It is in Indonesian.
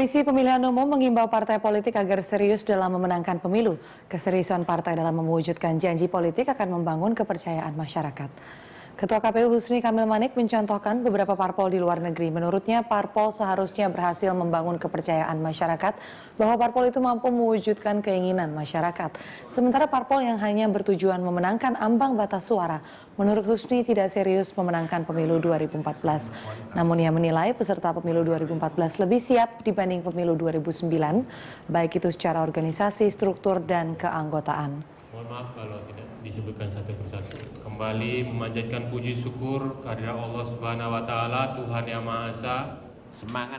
Komisi Pemilihan Umum mengimbau partai politik agar serius dalam memenangkan pemilu. Keseriusan partai dalam mewujudkan janji politik akan membangun kepercayaan masyarakat. Ketua KPU Husni Kamil Manik mencontohkan beberapa parpol di luar negeri. Menurutnya, parpol seharusnya berhasil membangun kepercayaan masyarakat bahwa parpol itu mampu mewujudkan keinginan masyarakat. Sementara parpol yang hanya bertujuan memenangkan ambang batas suara, menurut Husni tidak serius memenangkan pemilu 2014. Namun ia menilai peserta pemilu 2014 lebih siap dibanding pemilu 2009, baik itu secara organisasi, struktur, dan keanggotaan. Mohon maaf kalau tidak disebutkan satu persatu. Kembali memanjatkan puji syukur kehadirat Allah Subhanahu wa taala, Tuhan Yang Maha Esa. Semangat